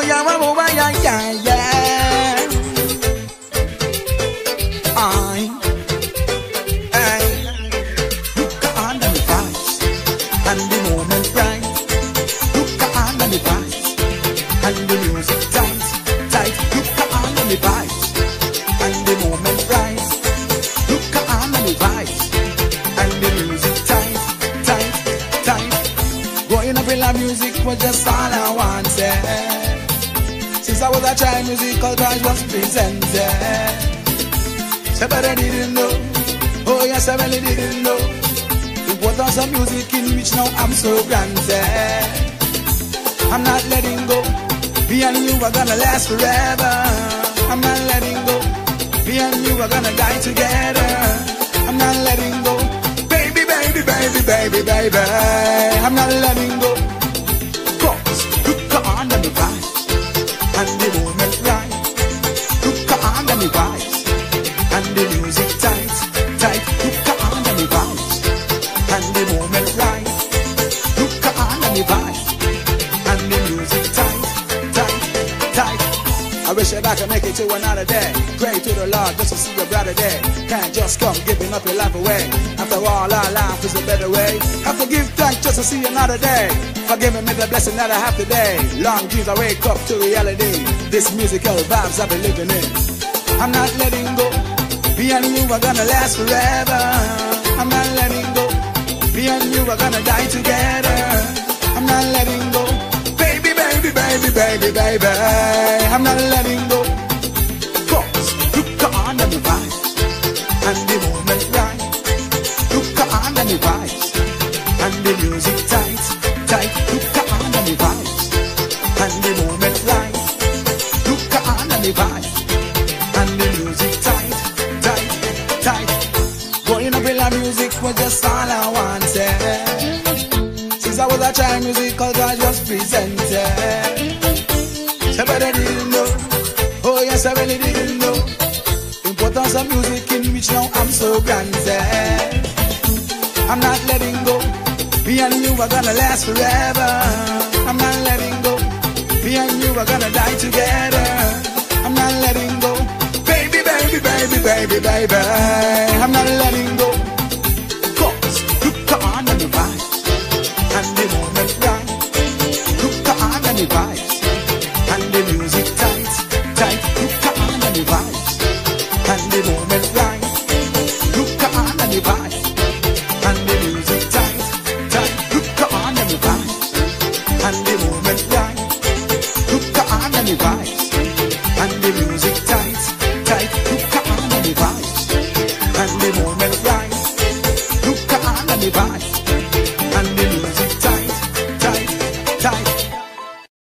yeah, oh, oh, yeah, yeah, yeah. I, I, look on the vibes and the moment right. Look on the vibes and the music tight, tight. Look on the vibes and the moment right. Look on the vibes and the music tight, tight, tight. Growing up in la music was just all I wanted. Was a child, musical touch was presented. Somebody didn't know. Oh yes, I really didn't know. Importance of music in which now I'm so granted. I'm not letting go. Me and you are gonna last forever. I'm not letting go. Me and you are gonna die together. I'm not letting go. Baby, baby, baby, baby, baby. I'm not letting go. Wish that I could make it to another day. Pray to the Lord just to see your brother day. Can't just come giving up your life away. After all, our life is a better way. Have to give thanks just to see another day. Forgive me the blessing that I have today. Long dreams I wake up to reality. This musical vibes I've been living in. I'm not letting go. Me and you are gonna last forever. I'm not letting go. Me and you are gonna die together. I'm not letting go. Baby, baby, baby, baby, baby. I'm not letting vibes and the music tight, tight. Look on the vibes and the moment right. Look on the vibes and the music tight, tight, tight. Growing up in la music was just all I wanted. Since I was a child, musical God was presented. Somebody didn't know. Oh yes, I really didn't know. Importance of music in which now I'm so granted. I'm not letting go. Me and you are gonna last forever. I'm not letting go. Me and you are gonna die together. I'm not letting go. Baby, baby, baby, baby, baby. I'm not the movement right. Hookah on and the vibes, and the music tight, tight. Hookah on and the vibes, and the movement right. Hookah on and the vibes.